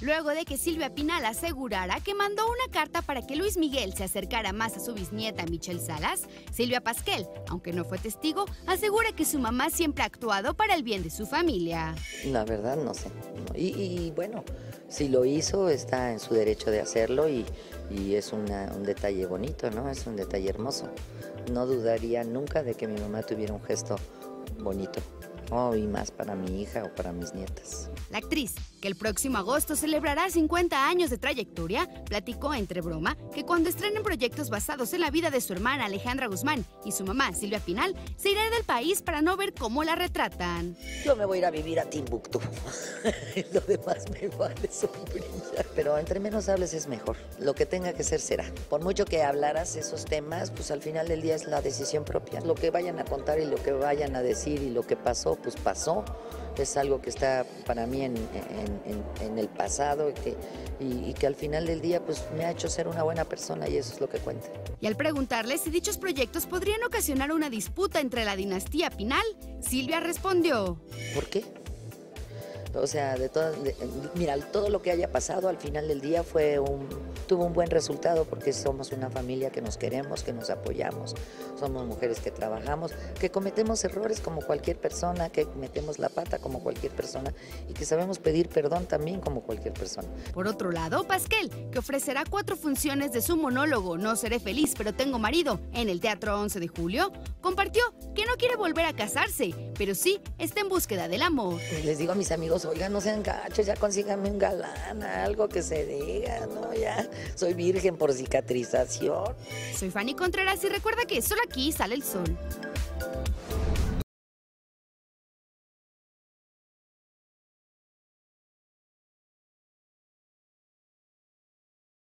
luego de que Silvia Pinal asegurara que mandó una carta para que Luis Miguel se acercara más a su bisnieta Michelle Salas, Silvia Pasquel, aunque no fue testigo, asegura que su mamá siempre ha actuado para el bien de su familia. La verdad no sé. Y, bueno, si lo hizo está en su derecho de hacerlo y, es un detalle bonito, ¿no? Es un detalle hermoso. No dudaría nunca de que mi mamá tuviera un gesto bonito. Oh, y más para mi hija o para mis nietas. La actriz, que el próximo agosto celebrará 50 años de trayectoria, platicó entre broma que cuando estrenen proyectos basados en la vida de su hermana Alejandra Guzmán y su mamá Silvia Pinal, se irá del país para no ver cómo la retratan. Yo me voy a ir a vivir a Timbuktu. Lo demás me vale sombrilla. Pero entre menos hables es mejor. Lo que tenga que ser será. Por mucho que hablaras esos temas, pues al final del día es la decisión propia. Lo que vayan a contar y lo que vayan a decir y lo que pasó, pues pasó. Es algo que está para mí en, en- en- en el pasado y que, y- y que al final del día pues me ha hecho ser una buena persona y eso es lo que cuenta. Y al preguntarle si dichos proyectos podrían ocasionar una disputa entre la dinastía Pinal, Silvia respondió. ¿Por qué? O sea, de todo, de- mira, todo lo que haya pasado al final del día fue un, tuvo un buen resultado porque somos una familia que nos queremos, que nos apoyamos, somos mujeres que trabajamos, que cometemos errores como cualquier persona, que metemos la pata como cualquier persona y que sabemos pedir perdón también como cualquier persona. Por otro lado, Pasquel, que ofrecerá cuatro funciones de su monólogo No seré feliz, pero tengo marido en el Teatro 11 de Julio, compartió que no quiere volver a casarse, pero sí está en búsqueda del amor. Les digo a mis amigos, oigan, no sean gachos, ya consíganme un galán, algo que se diga, ¿no? Ya soy virgen por cicatrización. Soy Fanny Contreras y recuerda que solo aquí sale el sol.